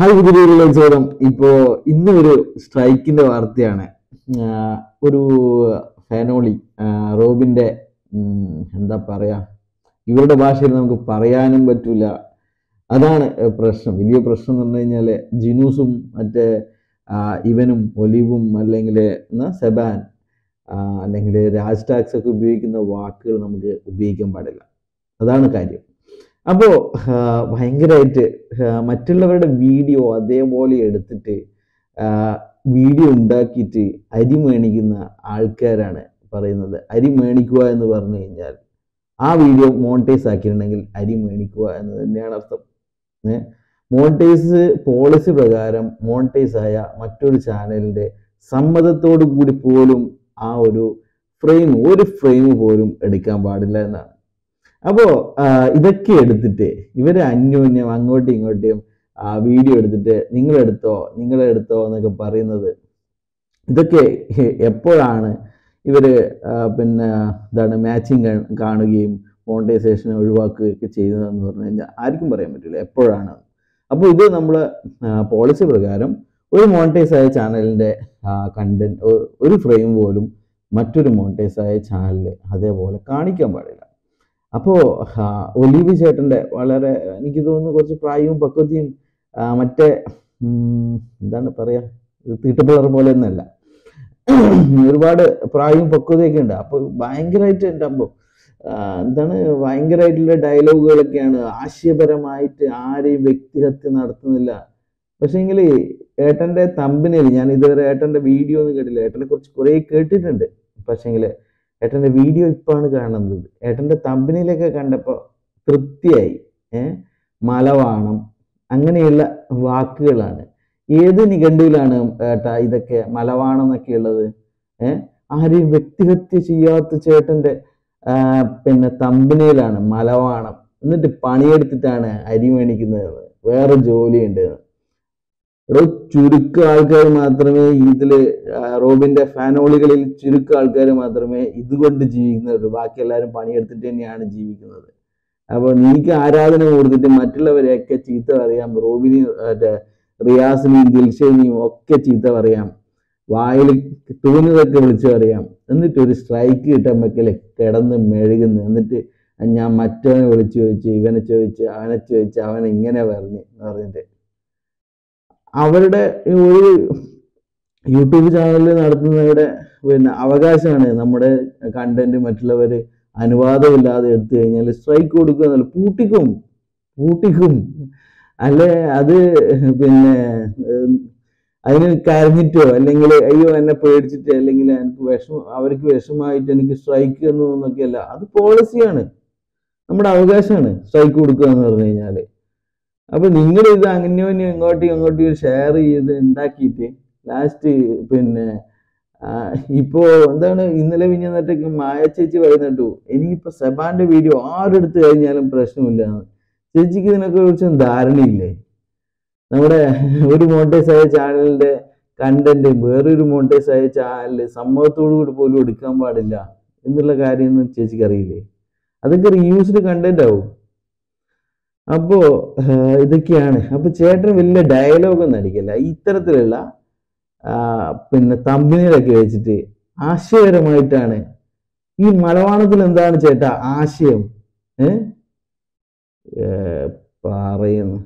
Hi പുതിയ സ്വാഗതം ഇപ്പോ ഇന്ന് ഒരു സ്ട്രൈക്കിന്റെ വാർത്തയാണ്. ഒരു ഫാനോളി റോബിന്റെ എന്താ പറയാ ഇവരുടെ ഭാഷയിൽ നമുക്ക് പറയാനും പറ്റൂല. അതാണ് പ്രശ്നം. വലിയ പ്രശ്നം എന്ന് പറഞ്ഞു കഴിഞ്ഞാൽ ജിനൂസും മറ്റേ ഇവനും ഒലിവും അല്ലെങ്കിൽ സെബാൻ അല്ലെങ്കിൽ രാജ് ടാക്സ് ഒക്കെ ഉപയോഗിക്കുന്ന വാക്കുകൾ നമുക്ക് ഉപയോഗിക്കാൻ പാടില്ല. അതാണ് കാര്യം. അപ്പോൾ ഭയങ്കരമായിട്ട് മറ്റുള്ളവരുടെ വീഡിയോ അതേപോലെ എടുത്തിട്ട് വീഡിയോ ഉണ്ടാക്കിയിട്ട് അരി മേണിക്കുന്ന ആൾക്കാരാണ് പറയുന്നത്. അരി മേണിക്കുക എന്ന് പറഞ്ഞു കഴിഞ്ഞാൽ ആ വീഡിയോ മോണിറ്റൈസ് ആക്കിയിട്ടുണ്ടെങ്കിൽ അരി മേണിക്കുക എന്ന് തന്നെയാണ് അർത്ഥം. മോണിറ്റൈസ് പോളിസി പ്രകാരം മോണിറ്റൈസ് ആയ മറ്റൊരു ചാനലിന്റെ സമ്മതത്തോടു കൂടി പോലും ആ ഒരു ഫ്രെയിം ഒരു ഫ്രെയിം പോലും എടുക്കാൻ പാടില്ല എന്നാണ്. അപ്പോൾ ഇതൊക്കെ എടുത്തിട്ട് ഇവർ അന്യോന്യം അങ്ങോട്ടും ഇങ്ങോട്ടും വീഡിയോ എടുത്തിട്ട് നിങ്ങളെടുത്തോ നിങ്ങളെടുത്തോ എന്നൊക്കെ പറയുന്നത്. ഇതൊക്കെ എപ്പോഴാണ് ഇവർ പിന്നെ എന്താണ് മാച്ചിങ് കാണുകയും മോണിറ്റൈസേഷൻ ഒഴിവാക്കുകയൊക്കെ ചെയ്യുന്നതെന്ന് പറഞ്ഞു കഴിഞ്ഞാൽ ആർക്കും പറയാൻ പറ്റില്ല എപ്പോഴാണ്. അപ്പോൾ ഇത് നമ്മൾ പോളിസി പ്രകാരം ഒരു മോണിറ്റൈസ് ആയ ചാനലിന്റെ കണ്ടന്റ് ഒരു ഫ്രെയിം പോലും മറ്റൊരു മോണിറ്റൈസ് ആയ ചാനലിൽ അതേപോലെ കാണിക്കാൻ പാടില്ല. അപ്പോൾ ഒലീവ് ചേട്ടന്റെ വളരെ എനിക്ക് തോന്നുന്നു കുറച്ച് പ്രായവും പക്വതയും മറ്റേ എന്താണ് പറയുക തീട്ടപ്പിളർ പോലെ ഒന്നല്ല ഒരുപാട് പ്രായവും പക്വതയൊക്കെ ഉണ്ട്. അപ്പോൾ ഭയങ്കരമായിട്ട് അമ്പം എന്താണ് ഭയങ്കരമായിട്ടുള്ള ഡയലോഗുകളൊക്കെയാണ്. ആശയപരമായിട്ട് ആരെയും വ്യക്തിഹത്യ നടത്തുന്നില്ല. പക്ഷേങ്കിൽ ഏട്ടന്റെ തമ്പിനിൽ ഞാൻ ഇതുവരെ ഏട്ടന്റെ വീഡിയോ ഒന്നും കേട്ടില്ല. ഏട്ടനെ കുറിച്ച് കുറേ കേട്ടിട്ടുണ്ട്. പക്ഷേങ്കിൽ ഏട്ടന്റെ വീഡിയോ ഇപ്പാണ് കാണുന്നത്. ഏട്ടന്റെ തമ്പനിയിലൊക്കെ കണ്ടപ്പോൾ തൃപ്തിയായി. മലവാണം. അങ്ങനെയുള്ള വാക്കുകളാണ്. ഏത് നിഘണ്ടുവിലാണ് ഏട്ടാ ഇതൊക്കെ മലവാണം എന്നൊക്കെ ഉള്ളത്? ഏ? ആരെയും വ്യക്തിഹത്യ ചെയ്യാത്ത ചേട്ടന്റെ പിന്നെ തമ്പനിയിലാണ് മലവാണം. എന്നിട്ട് പണിയെടുത്തിട്ടാണ് അരി മേടിക്കുന്നത്. വേറെ ജോലിയുണ്ട്. ഇവിടെ ചുരുക്കം ആൾക്കാർ മാത്രമേ ഇതിൽ റോബിന്റെ ഫാനോളികളിൽ ചുരുക്കം ആൾക്കാർ മാത്രമേ ഇതുകൊണ്ട് ജീവിക്കുന്നുള്ളൂ. ബാക്കി എല്ലാവരും പണിയെടുത്തിട്ട് തന്നെയാണ് ജീവിക്കുന്നത്. അപ്പോൾ നീക്ക് ആരാധന കൊടുത്തിട്ട് മറ്റുള്ളവരെയൊക്കെ ചീത്ത പറയാം. റോബിനെയും മറ്റേ റിയാസിനെയും ദിൽഷനെയും ഒക്കെ ചീത്ത പറയാം. വായിൽ തോന്നിയതൊക്കെ വിളിച്ചു പറയാം. എന്നിട്ട് ഒരു സ്ട്രൈക്ക് കിട്ടുമ്പോഴേക്കല്ലേ കിടന്ന് മെഴുകുന്നു. എന്നിട്ട് ഞാൻ മറ്റവനെ വിളിച്ചു ചോദിച്ചു ഇവനെ ചോദിച്ചു അവനെ ചോദിച്ചു അവൻ ഇങ്ങനെ പറഞ്ഞു എന്ന് പറഞ്ഞിട്ട്. അവരുടെ ഒരു യൂട്യൂബ് ചാനലിൽ നടത്തുന്നവരുടെ പിന്നെ അവകാശമാണ്. നമ്മുടെ കണ്ടന്റ് മറ്റുള്ളവർ അനുവാദമില്ലാതെ എടുത്തു കഴിഞ്ഞാൽ സ്ട്രൈക്ക് കൊടുക്കുക എന്നല്ല പൂട്ടിക്കും പൂട്ടിക്കും. അല്ലെ? അത് പിന്നെ അതിന് കരഞ്ഞിട്ടോ അല്ലെങ്കിൽ അയ്യോ എന്നെ പേടിച്ചിട്ട് അല്ലെങ്കിൽ എനിക്ക് വിഷമം അവർക്ക് വിഷമമായിട്ട് എനിക്ക് സ്ട്രൈക്ക് എന്നൊന്നൊക്കെയല്ല. അത് പോളിസിയാണ് നമ്മുടെ അവകാശമാണ് സ്ട്രൈക്ക് കൊടുക്കുക എന്ന് പറഞ്ഞു കഴിഞ്ഞാൽ അപ്പൊ നിങ്ങൾ ഇത് അങ്ങനെയോന്നെ ഇങ്ങോട്ടും ഇങ്ങോട്ടും ഷെയർ ചെയ്ത് ഉണ്ടാക്കിയിട്ട് ലാസ്റ്റ് പിന്നെ ഇപ്പോ എന്താണ് ഇന്നലെ പിന്നെ വിഞ്ഞിട്ടേക്ക് മായ ചേച്ചി പറയുന്നിട്ടു ഇനിയിപ്പോ സെബാന്റെ വീഡിയോ ആരെടുത്ത് കഴിഞ്ഞാലും പ്രശ്നമില്ല. ചേച്ചിക്ക് ഇതിനൊക്കെ കുറിച്ച് ധാരണയില്ലേ? നമ്മുടെ ഒരു മോണ്ടേസ് ആയ ചാനലിന്റെ കണ്ടന്റ് വേറൊരു മോണ്ടേസ് ആയ ചാനലിൽ സമ്മതത്തോടു കൂടി പോലും എടുക്കാൻ പാടില്ല എന്നുള്ള കാര്യമൊന്നും ചേച്ചിക്ക് അറിയില്ലേ? അതൊക്കെ റീയൂസ്ഡ് കണ്ടന്റ് ആവും. അപ്പോ ഇതൊക്കെയാണ്. അപ്പൊ ചേട്ടൻ വലിയ ഡയലോഗ് ഒന്നും അടിക്കില്ല. ഇത്തരത്തിലുള്ള പിന്നെ തമ്പിനിലൊക്കെ വെച്ചിട്ട് ആശയപരമായിട്ടാണ് ഈ മലവാണത്തിൽ എന്താണ് ചേട്ടാ ആശയം? ഏ പറയുന്നു.